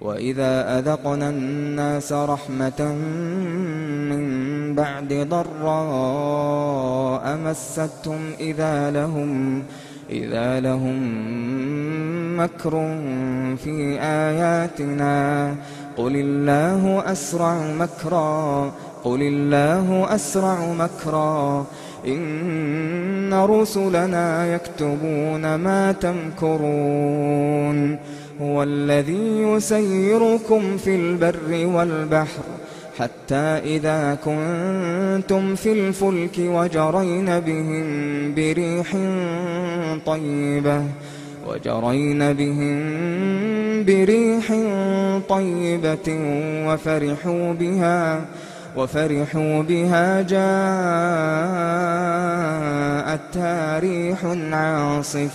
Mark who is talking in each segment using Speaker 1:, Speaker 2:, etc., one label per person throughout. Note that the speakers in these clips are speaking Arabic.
Speaker 1: وَإِذَا أَذَقْنَا النَّاسَ رَحْمَةً مِّن بَعْدِ ضَرَّاءَ مَسَّتْهُمْ إِذَا لَهُم مَّكْرٌ فِي آيَاتِنَا ۚ قُلِ اللَّهُ أَسْرَعُ مَكْرًا ۚ إِنَّ رُسُلَنَا يَكْتُبُونَ مَا تَمْكُرُونَ هُوَ الَّذِي يُسَيِّرُكُمْ فِي الْبَرِّ وَالْبَحْرِ حَتَّىٰ إِذَا كُنتُمْ فِي الْفُلْكِ وَجَرَيْنَ بِهِم بِرِيحٍ طَيِّبَةٍ وَفَرِحُوا بِهَا جَاءَتْهَا رِيحٌ عَاصِفٌ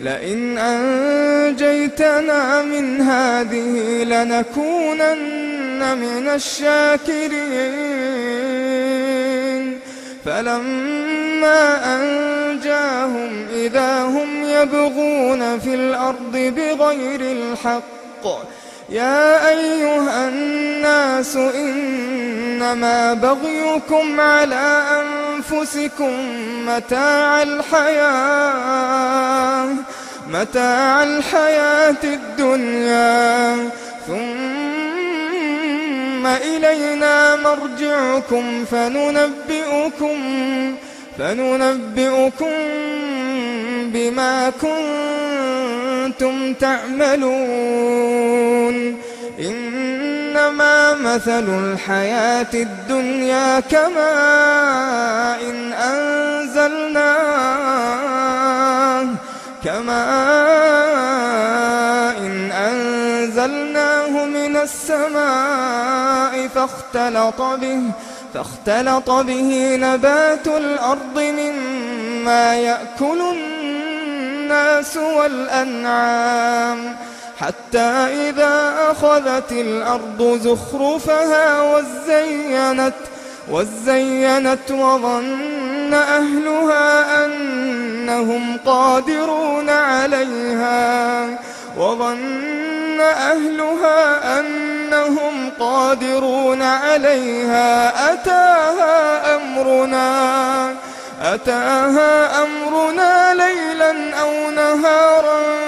Speaker 1: لَئِنْ أَنجَيْتَنَا مِنْ هَٰذِهِ لَنَكُونَنَّ مِنَ الشَّاكِرِينَ. فَلَمَّا أَنجَاهُمْ إِذَا هُمْ يَبْغُونَ فِي الْأَرْضِ بِغَيْرِ الْحَقِّ ۗ يَا أَيُّهَا النَّاسُ إِنَّمَا بَغْيُكُمْ عَلَىٰ أَنفُسِكُم ۖ مَّتَاعَ الْحَيَاةِ الدُّنْيَا ۖ. ثُمَّ إِلَيْنَا مَرْجِعُكُمْ فَنُنَبِّئُكُم بِمَا كُنتُمْ تَعْمَلُونَ. إِنَّمَا مَثَلُ الْحَيَاةِ الدُّنْيَا كَمَاءٍ أَنزَلْنَاهُ مِنَ السَّمَاءِ فَاخْتَلَطَ بِهِ نَبَاتُ الْأَرْضِ مِمَّا يَأْكُلُ النَّاسُ وَالْأَنْعَامُ. حَتَّىٰ إِذَا أَخَذَتِ الْأَرْضُ زُخْرُفَهَا وَازَّيَّنَتْ وَظَنَّ أَهْلُهَا أَنَّهُمْ قَادِرُونَ عَلَيْهَا. أَتَاهَا أَمْرُنَا لَيْلًا أَوْ نَهَارًا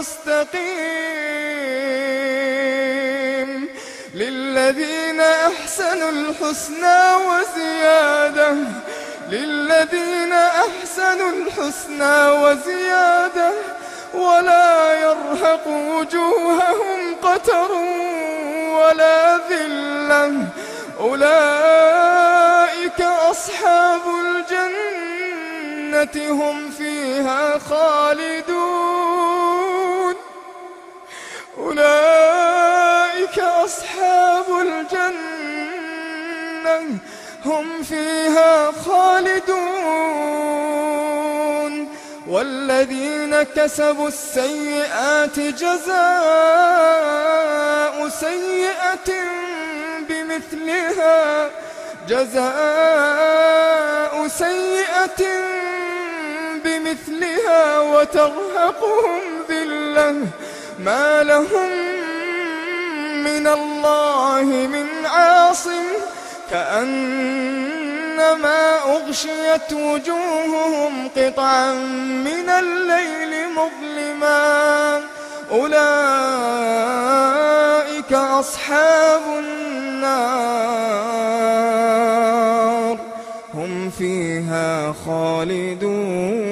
Speaker 1: مُّسْتَقِيمٍ لِّلَّذِينَ أَحْسَنُوا الْحُسْنَىٰ وَزِيَادَةٌ ۖ وَلَا يَرْهَقُ وُجُوهَهُمْ قَتَرٌ وَلَا ذِلَّةٌ أولئك أصحاب الجنة هم فيها خالدون أولئك أصحاب الجنة هم فيها خالدون. والذين كسبوا السيئات جزاء سيئة بمثلها جزاء سيئة بمثلها وترهقهم ذلة. ما لهم من الله من عاصم كأنما أغشيت وجوههم قطعا من الليل مظلما. أولئك أصحاب النار هم فيها خالدون.